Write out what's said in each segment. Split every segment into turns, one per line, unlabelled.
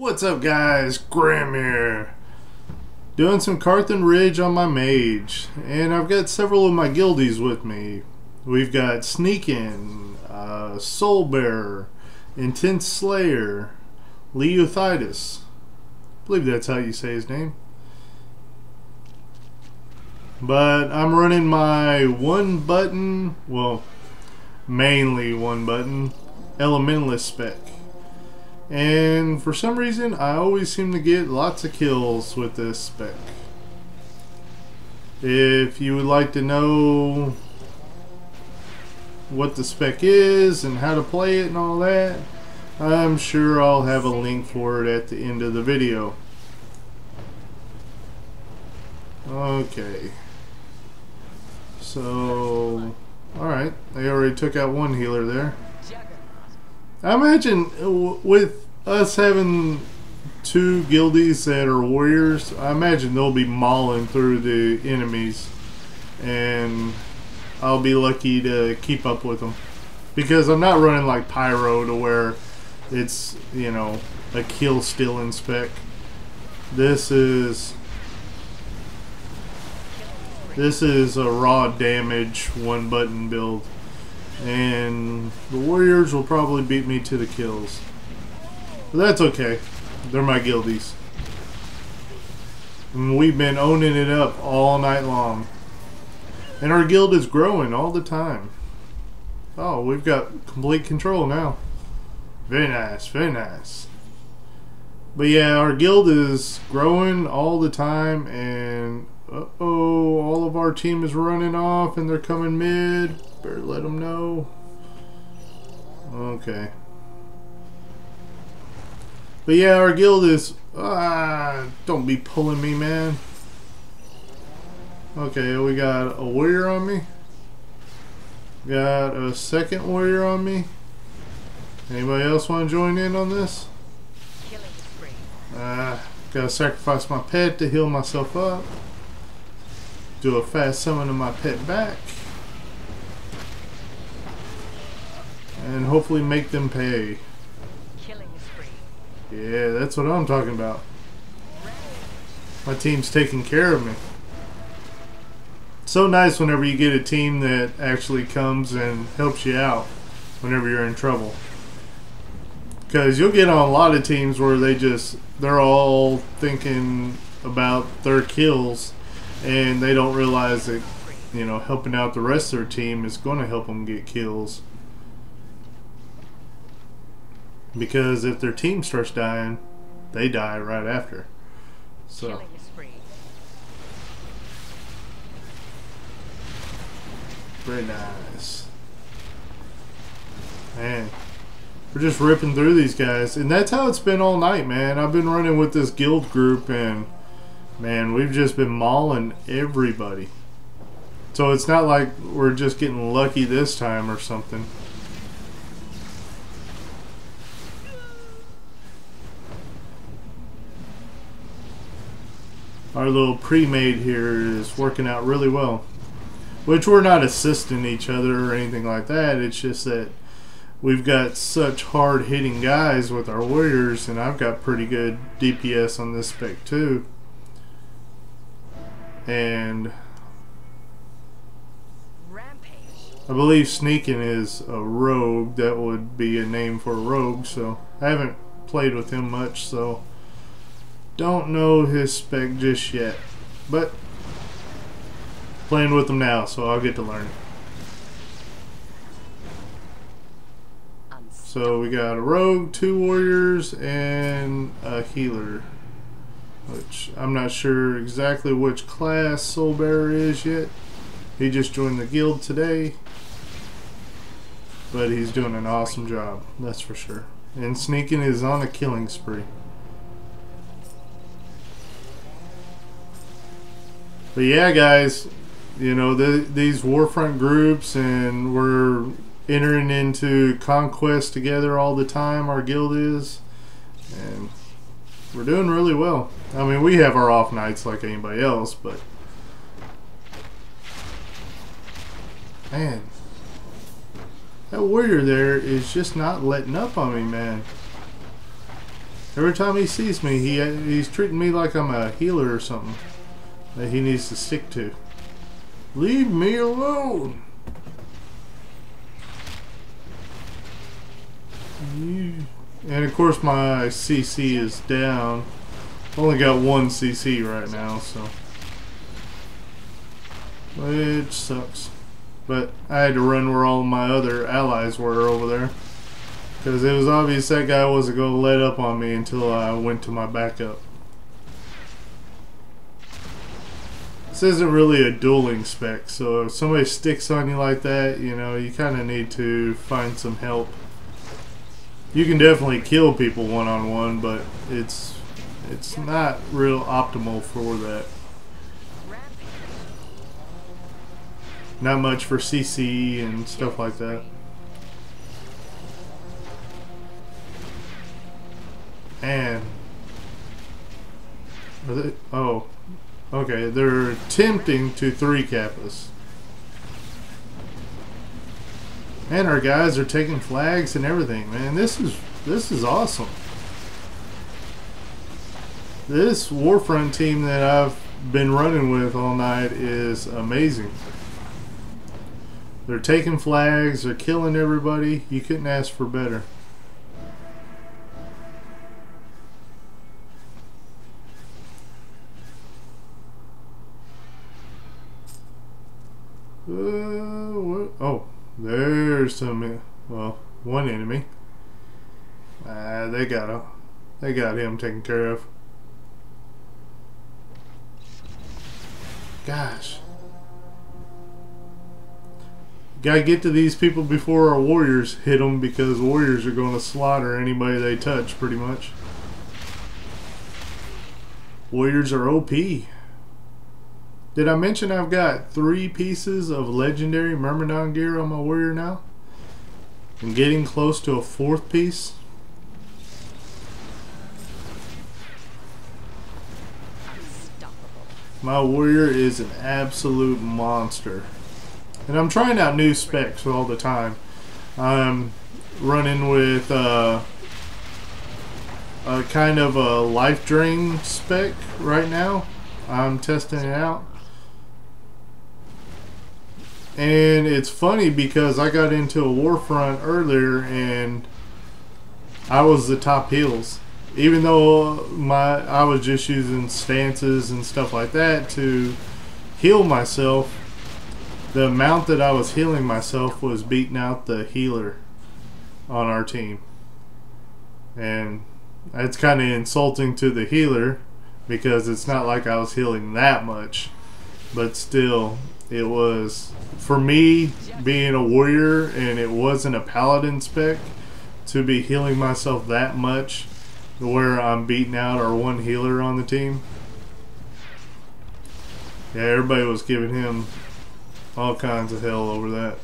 What's up guys, Grim here. Doing some Karthan Ridge on my mage, and I've got several of my guildies with me. We've got Sneakin, uh, Soul Bearer, Intense Slayer, Leothitis. I believe that's how you say his name. But I'm running my one button, well, mainly one button, Elementalist spec. And for some reason, I always seem to get lots of kills with this spec. If you would like to know what the spec is and how to play it and all that, I'm sure I'll have a link for it at the end of the video. Okay. So, alright, they already took out one healer there. I imagine with us having two guildies that are warriors, I imagine they'll be mauling through the enemies, and I'll be lucky to keep up with them. Because I'm not running like Pyro to where it's, you know, a kill stealing spec. This is this is a raw damage one button build and the Warriors will probably beat me to the kills. But that's okay. They're my guildies. And we've been owning it up all night long. And our guild is growing all the time. Oh, we've got complete control now. Very nice, very nice. But yeah, our guild is growing all the time and uh-oh, all of our team is running off and they're coming mid. Better let them know. Okay. But yeah, our guild is... Ah, don't be pulling me, man. Okay, we got a warrior on me. Got a second warrior on me. Anybody else want to join in on this? Ah, gotta sacrifice my pet to heal myself up. Do a fast summon of my pet back. And hopefully make them pay. Yeah, that's what I'm talking about. My team's taking care of me. so nice whenever you get a team that actually comes and helps you out whenever you're in trouble. Because you'll get on a lot of teams where they just, they're all thinking about their kills and they don't realize that you know helping out the rest of their team is going to help them get kills. Because if their team starts dying they die right after. So very nice. Man we're just ripping through these guys and that's how it's been all night man. I've been running with this guild group and Man, we've just been mauling everybody. So it's not like we're just getting lucky this time or something. Our little pre-made here is working out really well. Which we're not assisting each other or anything like that. It's just that we've got such hard-hitting guys with our warriors and I've got pretty good DPS on this spec too and I believe sneaking is a rogue. That would be a name for a rogue. So I haven't played with him much, so don't know his spec just yet. But playing with him now, so I'll get to learn. So we got a rogue, two warriors, and a healer which I'm not sure exactly which class Soul Bearer is yet. He just joined the guild today, but he's doing an awesome job, that's for sure. And Sneaking is on a killing spree. But yeah, guys, you know, the, these Warfront groups, and we're entering into conquest together all the time, our guild is. And we're doing really well. I mean, we have our off nights like anybody else, but man, that warrior there is just not letting up on me, man. Every time he sees me, he he's treating me like I'm a healer or something that he needs to stick to. Leave me alone. And of course my CC is down. Only got one CC right now, so. Which sucks. But I had to run where all my other allies were over there. Because it was obvious that guy wasn't going to let up on me until I went to my backup. This isn't really a dueling spec, so if somebody sticks on you like that, you know, you kind of need to find some help. You can definitely kill people one-on-one, but it's it's not real optimal for that. Not much for CC and stuff like that. And they, oh, okay. They're attempting to three cap us. And our guys are taking flags and everything, man. This is this is awesome. This Warfront team that I've been running with all night is amazing. They're taking flags, they're killing everybody. You couldn't ask for better. Some. Well, one enemy. Ah, they got him. They got him taken care of. Gosh. Gotta get to these people before our warriors hit them because warriors are going to slaughter anybody they touch, pretty much. Warriors are OP. Did I mention I've got three pieces of legendary Myrmidon gear on my warrior now? I'm getting close to a fourth piece. My warrior is an absolute monster. And I'm trying out new specs all the time. I'm running with uh, a kind of a life drain spec right now. I'm testing it out. And it's funny because I got into a Warfront earlier and I was the top heals. Even though my I was just using stances and stuff like that to heal myself, the amount that I was healing myself was beating out the healer on our team. And it's kind of insulting to the healer because it's not like I was healing that much. But still, it was for me being a warrior and it wasn't a paladin spec to be healing myself that much where I'm beating out our one healer on the team. Yeah, everybody was giving him all kinds of hell over that.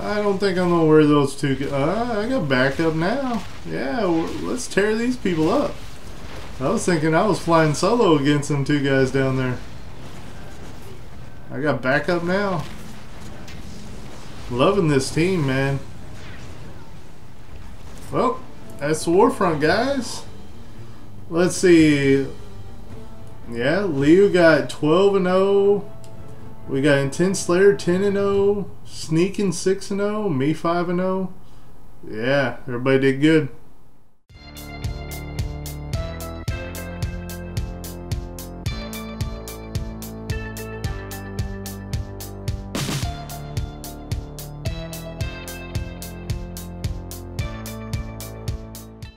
I don't think I'm gonna wear those two. Uh, I got backup now. Yeah, let's tear these people up. I was thinking I was flying solo against them two guys down there. I got backup now. Loving this team, man. Well, that's the Warfront, guys. Let's see. Yeah, Leo got 12 and 0. We got Intense Slayer 10 and 0. Sneaking 6 and 0. Me 5 and 0. Yeah, everybody did good.